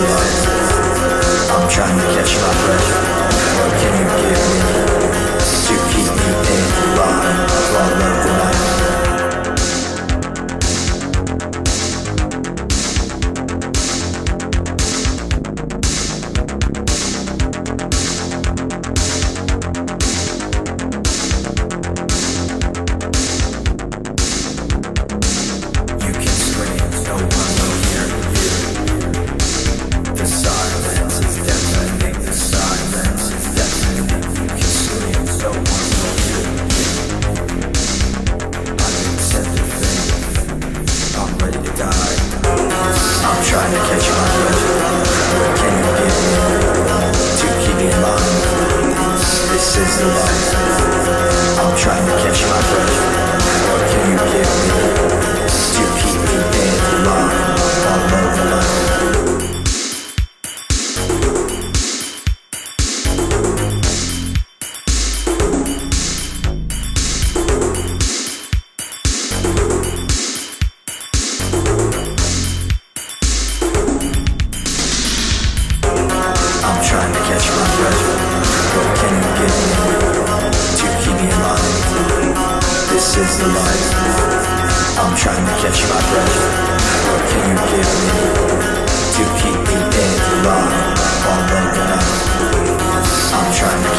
I'm trying to catch you. I'm trying to catch you. breath. Can you give me to keep me alive? This is the life I'm trying to catch. is the life. I'm trying to catch my breath. What can you give me to keep me dead alive? I'm trying to